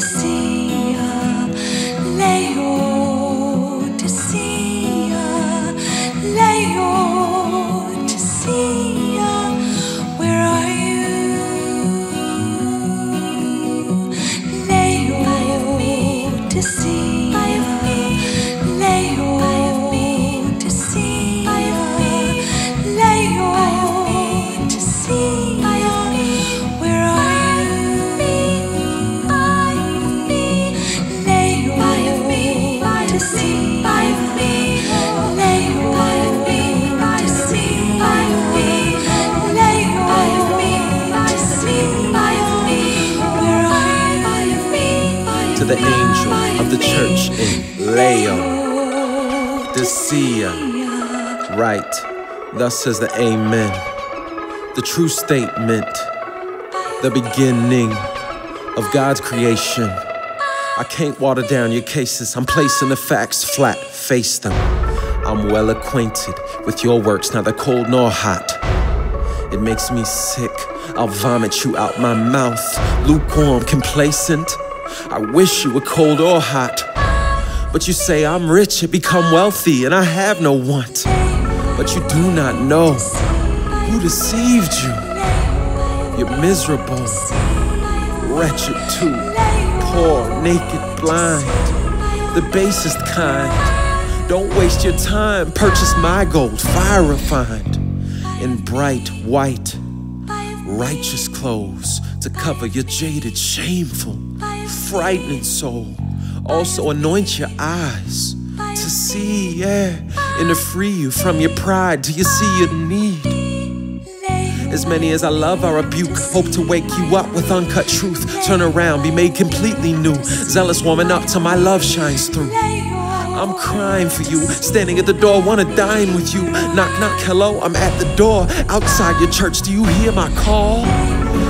see. To the angel of the church in Laodicea. Right, thus says the Amen. The true statement, the beginning of God's creation. I can't water down your cases. I'm placing the facts flat, face them. I'm well acquainted with your works, neither cold nor hot. It makes me sick. I'll vomit you out my mouth. Lukewarm, complacent. I wish you were cold or hot. But you say I'm rich and become wealthy, and I have no want. But you do not know who deceived you. You're miserable, wretched too, poor, naked, blind, the basest kind. Don't waste your time. Purchase my gold, fire refined, in bright white, righteous clothes to cover your jaded, shameful, frightening soul. Also anoint your eyes to see, yeah, and to free you from your pride till you see your need. As many as I love, I rebuke. Hope to wake you up with uncut truth. Turn around, be made completely new. Zealous warming up till my love shines through. I'm crying for you, standing at the door, wanna dine with you. Knock, knock, hello, I'm at the door. Outside your church, do you hear my call?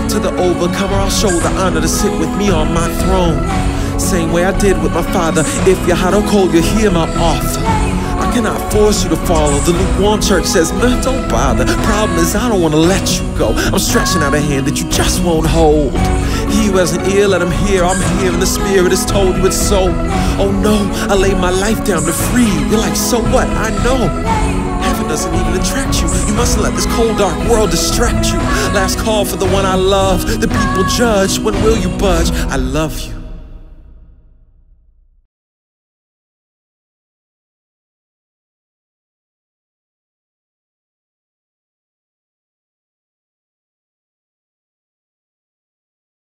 To the overcomer, I'll show the honor to sit with me on my throne. Same way I did with my father. If you're hot or cold, you hear my offer. I cannot force you to follow. The lukewarm church says, man, don't bother. Problem is, I don't want to let you go. I'm stretching out a hand that you just won't hold. He who has an ear, let him hear. I'm here, and the Spirit has told you it's so. Oh no, I lay my life down to free you. You're like, so what? I know. Heaven doesn't even attract you. You mustn't let this cold, dark world distract you. Last call for the one I love. The people judge. When will you budge? I love you.